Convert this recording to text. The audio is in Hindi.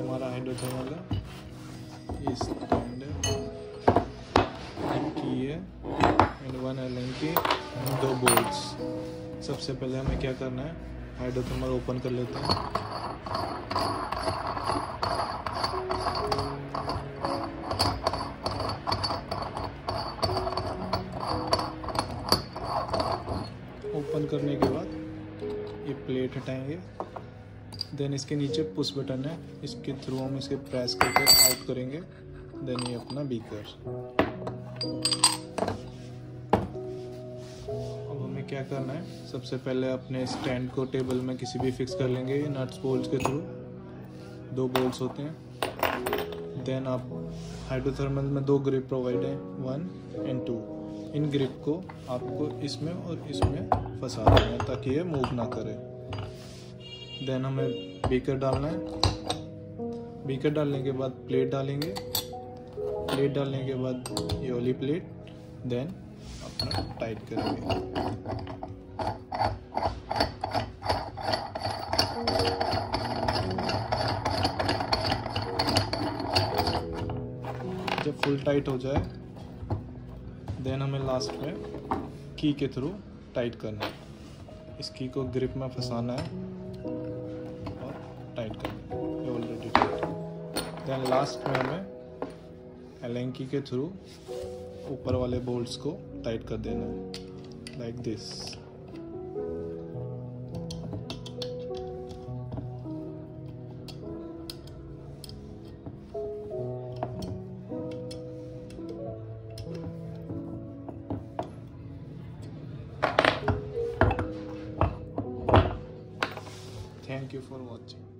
हमारा हाइड्रोथर्मल है। ये स्टैंड है। एंड वन एल एन की एंड दो बोर्ड्स सबसे पहले हमें क्या करना है? हाइड्रोथर्मल ओपन कर लेते हैं। ओपन करने के बाद ये प्लेट हटाएँगे। देन इसके नीचे पुश बटन है। इसके थ्रू हम इसे प्रेस करके आउट करेंगे। देन ये अपना बीकर अब हमें क्या करना है? सबसे पहले अपने स्टैंड को टेबल में किसी भी फिक्स कर लेंगे नट्स बोल्ट्स के थ्रू दो बोल्ट्स होते हैं। देन आप हाइड्रोथर्मल में दो ग्रिप प्रोवाइड है। वन एंड टू इन ग्रिप को आपको इसमें और इसमें फंसा देना है, ताकि ये मूव ना करे। देन हमें बीकर डालना है। बीकर डालने के बाद प्लेट डालेंगे। प्लेट डालने के बाद ये वाली प्लेट देन अपना टाइट करेंगे। जब फुल टाइट हो जाए देन हमें लास्ट में की के थ्रू टाइट करना है। इस की को ग्रिप में फंसाना है। देन लास्ट में हमें एलेंकी के थ्रू ऊपर वाले बोल्ट्स को टाइट कर देना है like this Thank you for watching.